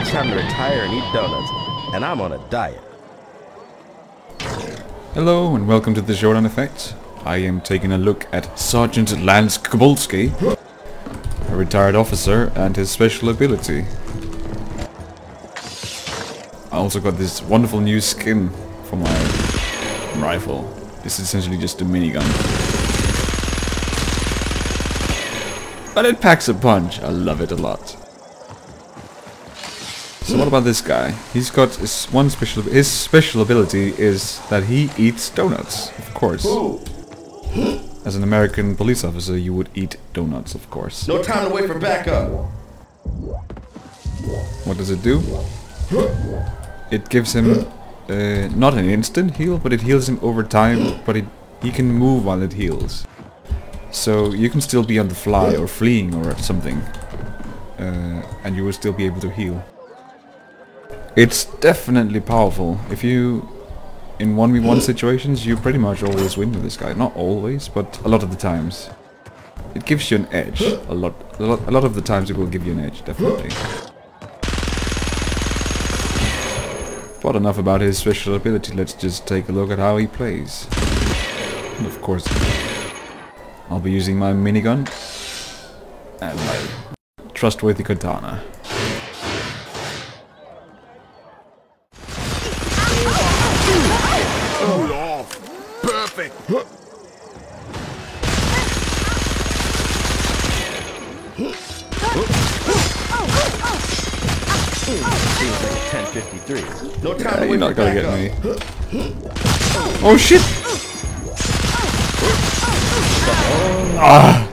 It's time to retire and eat donuts. And I'm on a diet. Hello and welcome to the Showdown Effect. I am taking a look at Sergeant Lance Koboldski, a retired officer, and his special ability. I also got this wonderful new skin for my rifle. This is essentially just a minigun. But it packs a punch. I love it a lot. So what about this guy? He's got his one special. His special ability is that he eats donuts. Of course. As an American police officer, you would eat donuts, of course. No time to wait for backup. What does it do? It gives him uh, not an instant heal, but it heals him over time. But it, he can move while it heals. So you can still be on the fly or fleeing or something, uh, and you will still be able to heal. It's definitely powerful. If you, in 1v1 situations, you pretty much always win with this guy. Not always, but a lot of the times. It gives you an edge. A lot, a lot, a lot of the times it will give you an edge, definitely. But enough about his special ability, let's just take a look at how he plays. And of course, I'll be using my minigun and my trustworthy katana. Cool off. Perfect. Seems like 1053. No time Yeah, to you're not gonna backup. get me. Oh shit! Ah!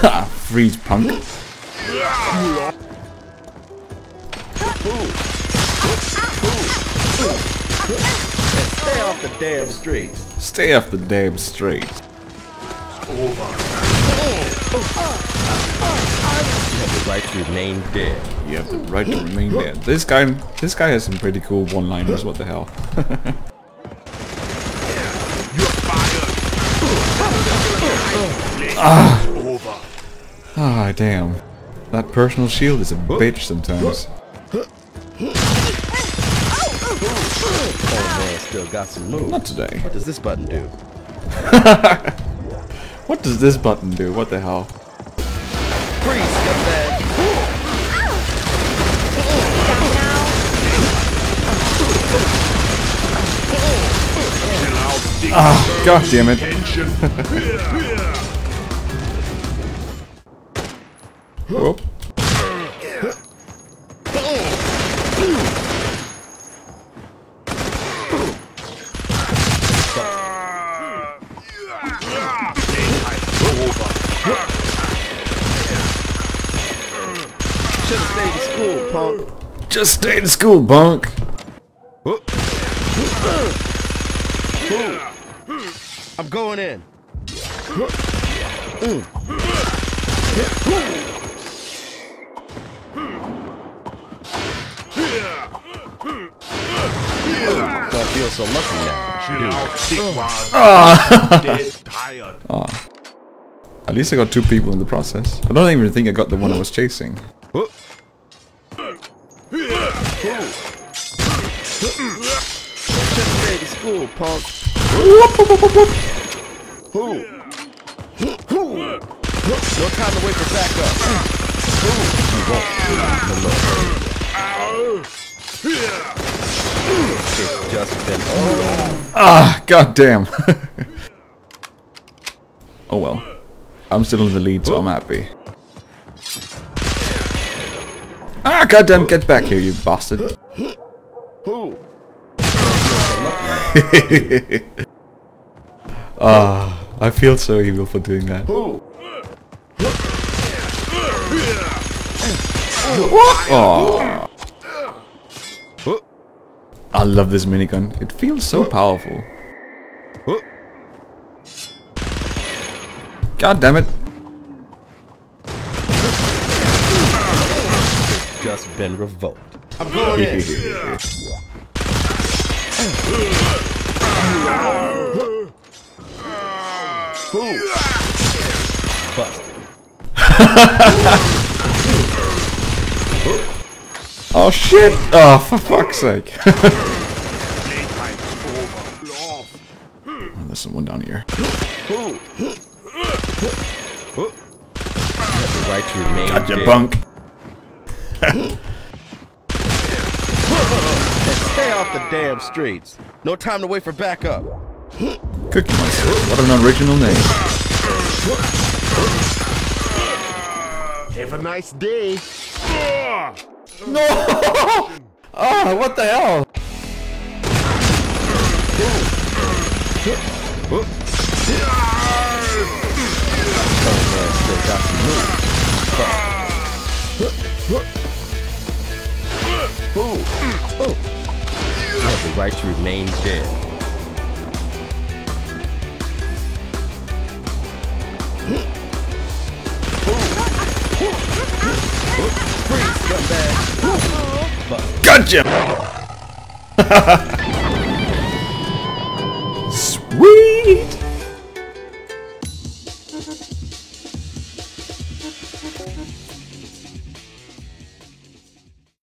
Ha! Freeze, punk. Stay off the damn street. Stay off the damn street. You have the right to remain dead. You have the right to remain dead. This guy, this guy has some pretty cool one-liners. What the hell? You're fired. Over. Ah, damn. That personal shield is a bitch sometimes. Still got some moves. Not today. What does this button do? What does this button do? What the hell? Freeze, scumbag. Chill out, dick. Ah, god damn it. Tension. Whoop. Should've stayed in school, punk. Just stay in school, bunk. I'm going in. I feel so lucky now. Chill out, dickwad. Oh. Ah. Dead tired. Ah. At least I got two people in the process. I don't even think I got the one I was chasing. Should've school, punk. Who? No time to wait for backup. It's just been. Ah, god damn. oh well. I'm still in the lead, so I'm happy. Ah, goddamn, get back here, you bastard. who? Ah, I feel so evil for doing that. Oh. I love this minigun. It feels so powerful. God damn it. Just been revoked. I'm going in. Oh shit! Oh, for fuck's sake. Playtime's over. Off. Oh, there's someone down here. The right to remain Gotcha, dead. punk. Stay off the damn streets. No time to wait for backup. Cookie Monster. What an original name. Have a nice day. No! Oh, what the hell? You have to remain dead. Gotcha! Sweet!